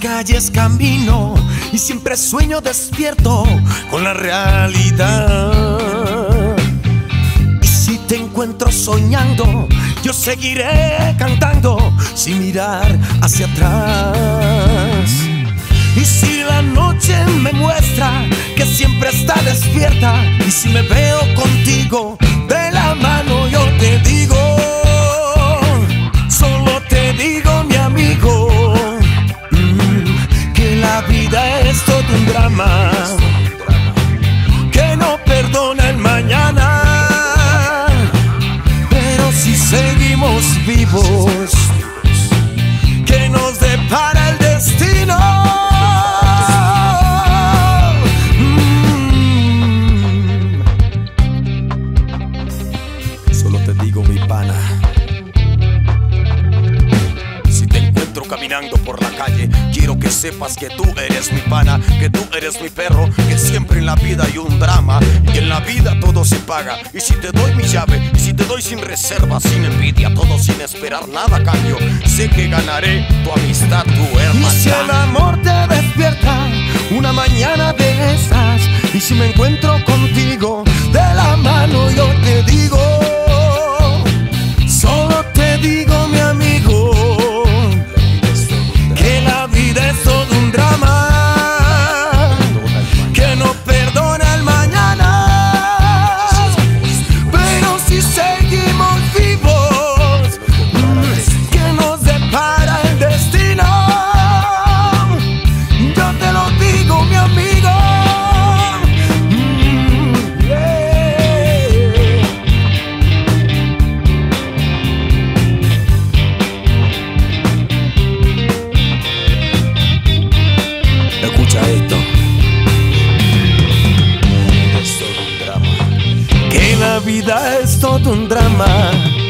calles camino y siempre sueño despierto con la realidad. Y si te encuentro soñando, yo seguiré cantando sin mirar hacia atrás. Y si la noche me muestra que siempre está despierta, y si me veo contigo de la mano, vivos, que nos depara el destino. Mm. Solo te digo, mi pana. Caminando por la calle, quiero que sepas que tú eres mi pana, que tú eres mi perro, que siempre en la vida hay un drama y en la vida todo se paga. Y si te doy mi llave, y si te doy sin reserva, sin envidia, todo sin esperar nada a cambio, sé que ganaré tu amistad, tu hermana. Y si el amor te despierta una mañana de estas, y si me encuentro contigo de la mano, yo te digo. vida es todo un drama.